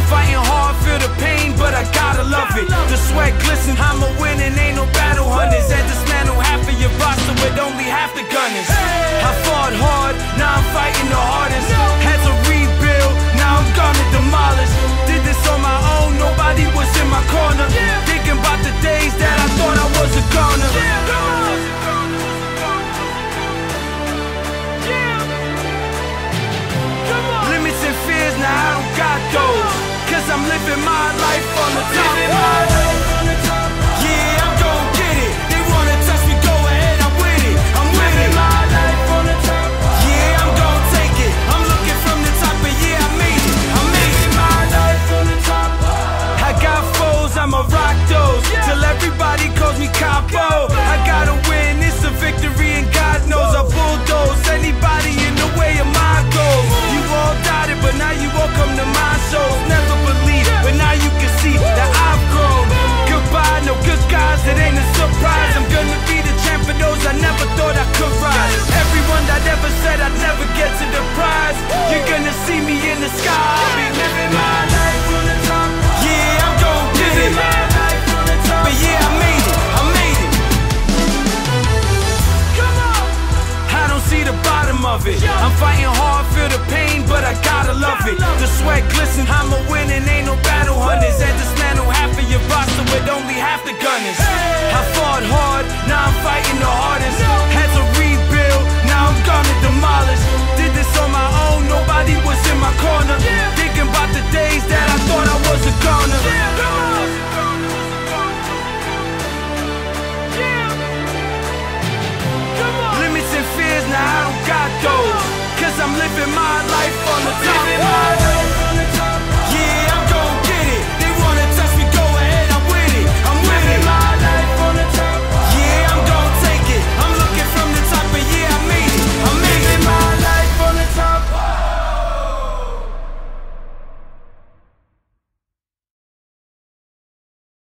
I'm fighting hard, feel the pain, but I gotta love it. The sweat glisten, I'm a winner. cop out. Playing hard, feel the pain, but I gotta love it. The sweat glisten, I'm a winning, ain't no battle. living my life on the top.